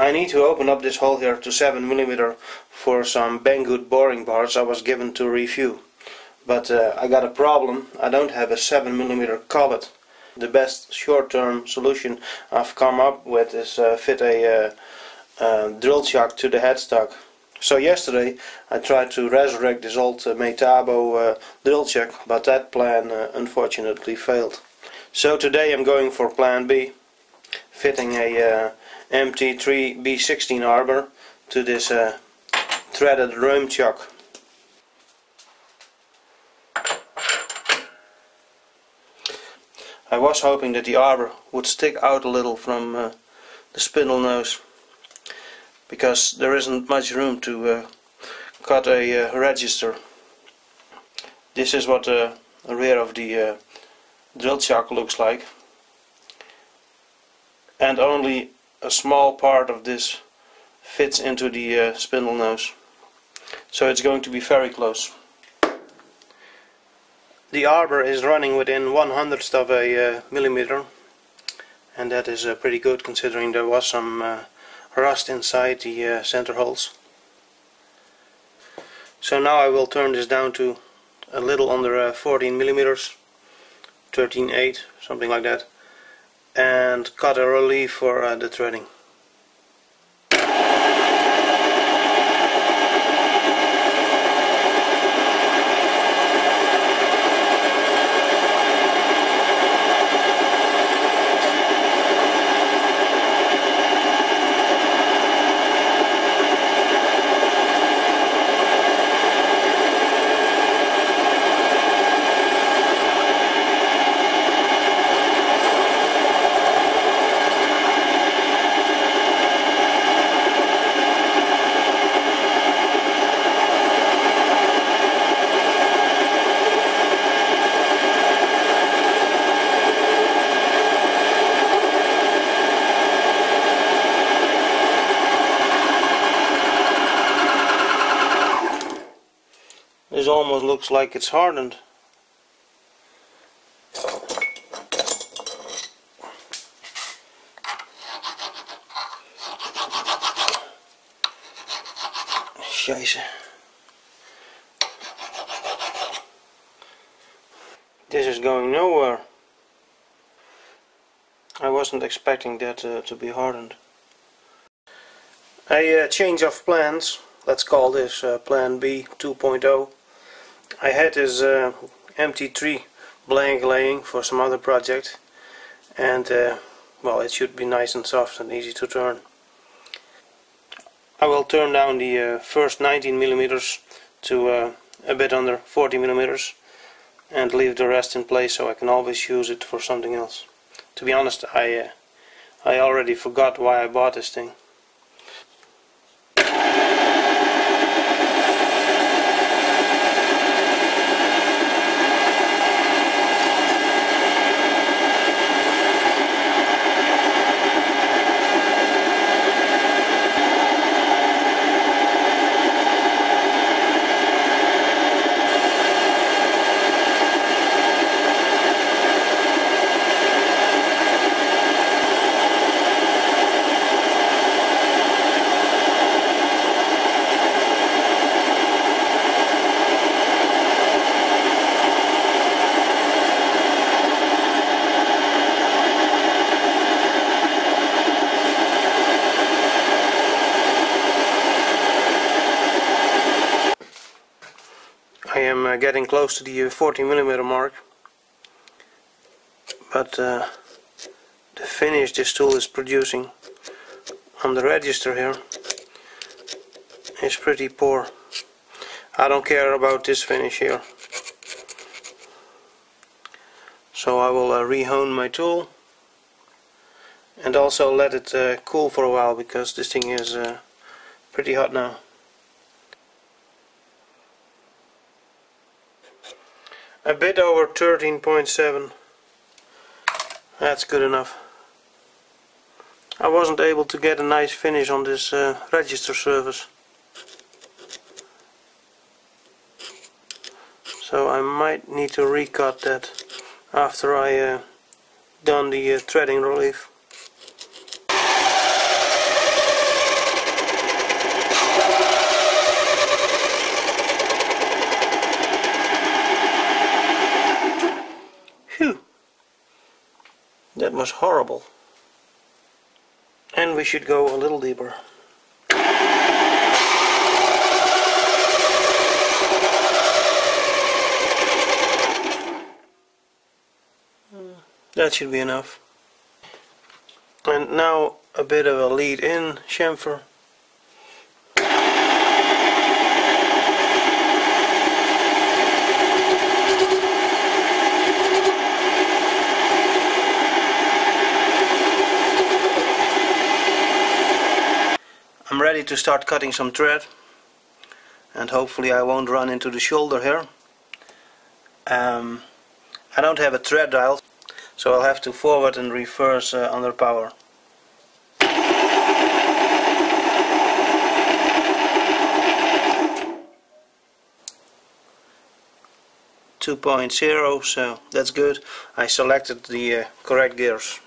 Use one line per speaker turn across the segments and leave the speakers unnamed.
I need to open up this hole here to 7mm for some Banggood boring bars I was given to review. But uh, I got a problem, I don't have a 7mm collet. The best short-term solution I've come up with is uh, fit a uh, uh drill chuck to the headstock. So yesterday I tried to resurrect this old uh, Metabo uh, drill chuck, but that plan unfortunately failed. So today I'm going for plan B, fitting a MT3 B16 arbor to this uh, threaded Rohm chuck. I was hoping that the arbor would stick out a little from uh, the spindle nose because there isn't much room to uh, cut a uh, register. This is what the rear of the uh, drill chuck looks like and only a small part of this fits into the uh, spindle nose. So it's going to be very close. The arbor is running within one hundredth of a uh, millimeter and that is uh, pretty good considering there was some uh, rust inside the uh, center holes. So now I will turn this down to a little under uh, 14 millimeters 13.8 something like that and cut a relief for uh, the threading. This almost looks like it's hardened. Scheiße. This is going nowhere. I wasn't expecting that uh, to be hardened. A uh, change of plans, let's call this uh, plan B 2.0. I had this uh, MT3 blank laying for some other project and uh, well it should be nice and soft and easy to turn. I will turn down the uh, first 19 millimeters to uh, a bit under 40 millimeters and leave the rest in place so I can always use it for something else. To be honest I uh, I already forgot why I bought this thing. I am uh, getting close to the uh, 40 millimeter mark. But uh, the finish this tool is producing on the register here is pretty poor. I don't care about this finish here. So I will uh, rehone my tool and also let it uh, cool for a while because this thing is uh, pretty hot now a bit over 13.7 that's good enough. I wasn't able to get a nice finish on this uh, register surface so I might need to recut that after I uh, done the uh, threading relief was horrible. And we should go a little deeper. Hmm, that should be enough. And now a bit of a lead in chamfer. I'm ready to start cutting some thread and hopefully I won't run into the shoulder here. Um, I don't have a thread dial so I'll have to forward and reverse uh, under power. Two point zero, so that's good. I selected the uh, correct gears.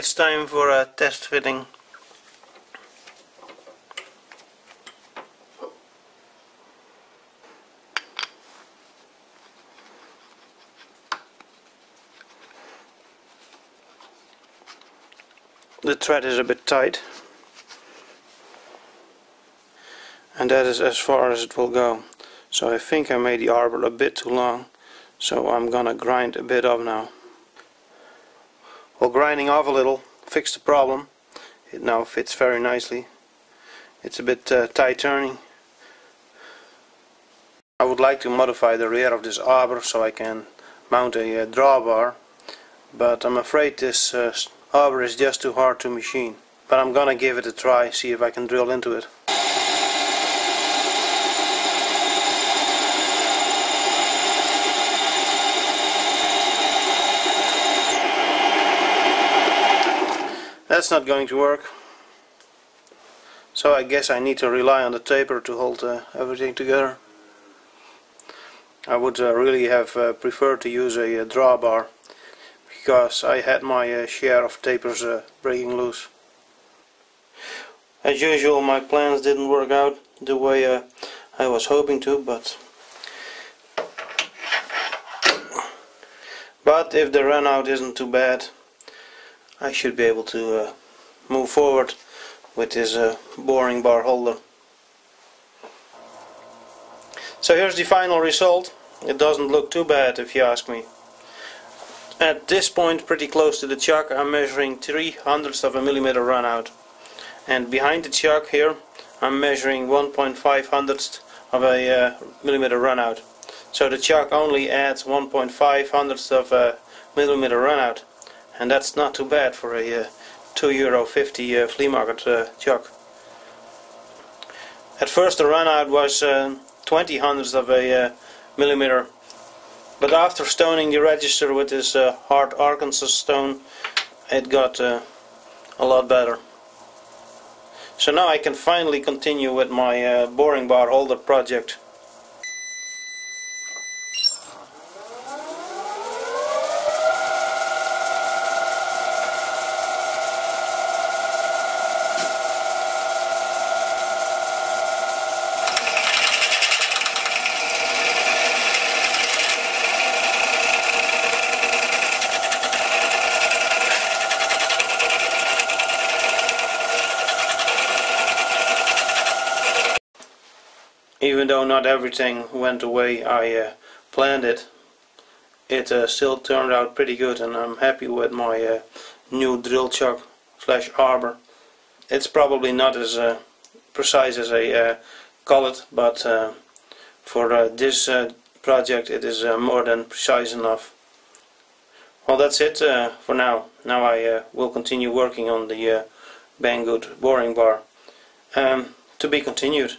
It's time for a test fitting. The thread is a bit tight and that is as far as it will go. So I think I made the arbor a bit too long so I'm gonna grind a bit of now. While grinding off a little fixed the problem. It now fits very nicely. It's a bit uh, tight turning. I would like to modify the rear of this arbor so I can mount a uh, drawbar but I'm afraid this uh, arbor is just too hard to machine. But I'm gonna give it a try, see if I can drill into it. That's not going to work. So I guess I need to rely on the taper to hold uh, everything together. I would uh, really have uh, preferred to use a, uh, drawbar because I had my uh, share of tapers uh, breaking loose. As usual my plans didn't work out the way I was hoping to but but if the run out isn't too bad I should be able to uh, move forward with this uh, boring bar holder. So here's the final result. It doesn't look too bad if you ask me. At this point, pretty close to the chuck, I'm measuring 3 hundredths of a millimeter run out. And behind the chuck here, I'm measuring 1.5 hundredths of a uh, millimeter run out. So the chuck only adds 1.5 hundredths of a millimeter run out and that's not too bad for a uh, 2 euro 50 uh, flea market uh, chuck. At first the run out was uh, 20 hundredths of a uh, millimeter but after stoning the register with this uh, hard Arkansas stone it got a lot better. So now I can finally continue with my boring bar holder project. Even though not everything went the way I uh, planned it it uh, still turned out pretty good and I'm happy with my uh, new drill chuck slash arbor it's probably not as uh, precise as a uh, collet, but uh, for this project it is more than precise enough. Well, that's it for now. Now I will continue working on the Banggood boring bar. Um, to be continued.